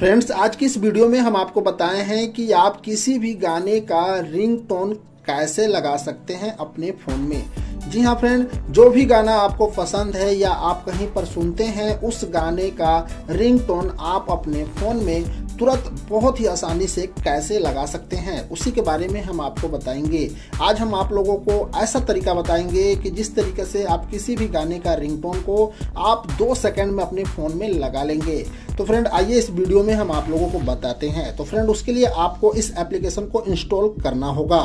Friends, आज की इस वीडियो में हम आपको बताए हैं कि आप किसी भी गाने का रिंग टोन कैसे लगा सकते हैं अपने फ़ोन में। जी हाँ फ्रेंड जो भी गाना आपको पसंद है या आप कहीं पर सुनते हैं, उस गाने का रिंग टोन आप अपने फ़ोन में तुरंत बहुत ही आसानी से कैसे लगा सकते हैं, उसी के बारे में हम आपको बताएँगे। आज हम आप लोगों को ऐसा तरीका बताएँगे कि जिस तरीके से आप किसी भी गाने का रिंगटोन को आप दो सेकंड में अपने फ़ोन में लगा लेंगे। तो फ्रेंड आइए इस वीडियो में हम आप लोगों को बताते हैं। तो फ्रेंड उसके लिए आपको इस एप्लीकेशन को इंस्टॉल करना होगा।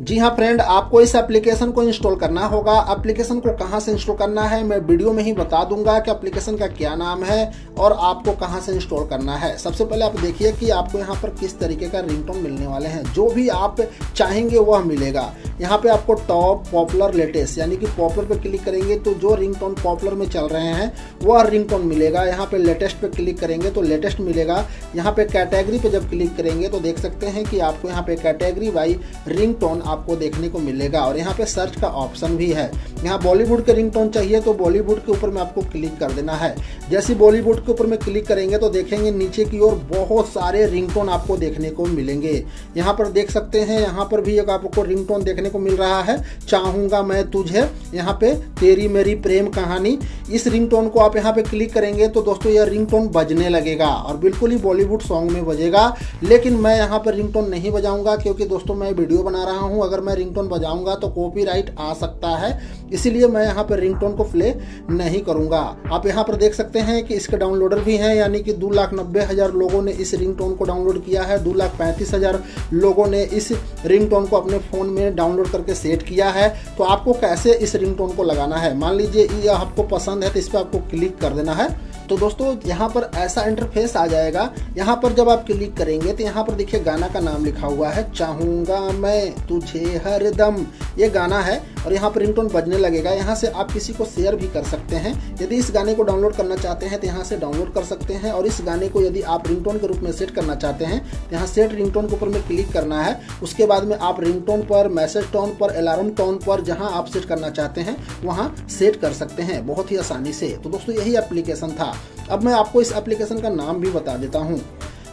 जी हाँ फ्रेंड आपको इस एप्लीकेशन को इंस्टॉल करना होगा। एप्लीकेशन को कहाँ से इंस्टॉल करना है, मैं वीडियो में ही बता दूँगा कि एप्लीकेशन का क्या नाम है और आपको कहाँ से इंस्टॉल करना है। सबसे पहले आप देखिए कि आपको यहाँ पर किस तरीके का रिंगटोन मिलने वाले हैं। जो भी आप चाहेंगे वह मिलेगा। यहाँ पे आपको टॉप पॉपुलर लेटेस्ट यानी कि पॉपुलर पे क्लिक करेंगे तो जो रिंगटोन पॉपुलर में चल रहे हैं वह रिंगटोन मिलेगा। यहाँ पे लेटेस्ट पे क्लिक करेंगे तो लेटेस्ट मिलेगा। यहाँ पे कैटेगरी पे जब क्लिक करेंगे तो देख सकते हैं कि आपको यहाँ पे कैटेगरी वाई रिंगटोन आपको देखने को मिलेगा और यहाँ पे सर्च का ऑप्शन भी है। यहाँ बॉलीवुड के रिंगटोन चाहिए तो बॉलीवुड के ऊपर में आपको क्लिक कर देना है। जैसे बॉलीवुड के ऊपर में क्लिक करेंगे तो देखेंगे नीचे की ओर बहुत सारे रिंगटोन आपको देखने को मिलेंगे। यहाँ पर देख सकते हैं, यहाँ पर भी एक आपको रिंगटोन देखने देखने को मिल रहा है। चाहूँगा मैं तुझे। यहाँ पे तेरी मेरी प्रेम कहानी। इस रिंगटोन को आप यहाँ पे क्लिक करेंगे तो दोस्तों यह रिंगटोन बजने लगेगा और बिल्कुल ही बॉलीवुड सॉन्ग में बजेगा। लेकिन मैं यहाँ पर रिंगटोन नहीं बजाऊँगा क्योंकि दोस्तों मैं वीडियो बना रहा हूँ। अगर मैं रिंगटोन बजाऊँगा तो कॉपी आ सकता है। इसीलिए मैं यहाँ पर रिंगटोन को प्ले नहीं करूँगा। आप यहाँ पर देख सकते हैं कि इसके डाउनलोडर भी हैं, यानी कि दो लाख नब्बे हज़ार लोगों ने इस रिंगटोन को डाउनलोड किया है। दो लाख पैंतीस हज़ार लोगों ने इस रिंगटोन को अपने फ़ोन में डाउनलोड डाउनलोड करके सेट किया है तो आपको कैसे इस रिंगटोन को लगाना है? मान लीजिए ये आपको पसंद है तो इस पर आपको क्लिक कर देना है। तो दोस्तों, यहाँ पर ऐसा इंटरफेस आ जाएगा। यहाँ पर जब आप क्लिक करेंगे तो यहाँ पर देखिए गाना का नाम लिखा हुआ है, चाहूँगा मैं तुझे हर दम। ये गाना है और यहाँ पर रिंगटोन बजने लगेगा। यहाँ से आप किसी को शेयर भी कर सकते हैं। यदि इस गाने को डाउनलोड करना चाहते हैं तो यहाँ से डाउनलोड कर सकते हैं और इस गाने को यदि आप रिंगटोन के रूप में सेट करना चाहते हैं तो यहाँ सेट रिंगटोन के ऊपर में क्लिक करना है। उसके बाद में आप रिंगटोन पर मैसेज टोन पर अलार्म टोन पर जहाँ आप सेट करना चाहते हैं, वहाँ सेट कर सकते हैं, बहुत ही आसानी से। तो दोस्तों, यही एप्लीकेशन था। अब मैं आपको इस एप्लीकेशन का नाम भी बता देता हूँ।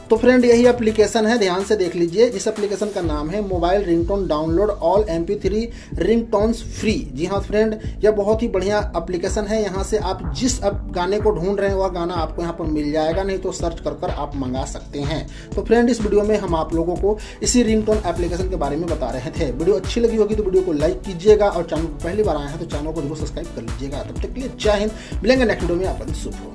तो फ्रेंड यही एप्लीकेशन है, ध्यान से देख लीजिए। इस एप्लीकेशन का नाम है mobile ringtone download all M P three ringtones free जी हाँ फ्रेंड यह बहुत ही बढ़िया एप्लीकेशन है। यहाँ से आप जिस गाने को ढूंढ रहे हैं, वह गाना आपको यहाँ पर मिल जाएगा। नहीं तो सर्च कर कर आप मंगा सकते हैं। तो फ्रेंड इस वीडियो में हम आप लोगों को इसी रिंगटोन एप्लीकेशन के बारे में बता रहे थे। वीडियो अच्छी लगी होगी तो वीडियो को लाइक कीजिएगा और चैनल पहली बार आए हैं तो चैनल को ज़रूर सब्सक्राइब कर लीजिएगा। तब तक के लिए जय हिंद। मिलेंगे नेक्स्ट वीडियो में। आपका शुभ हो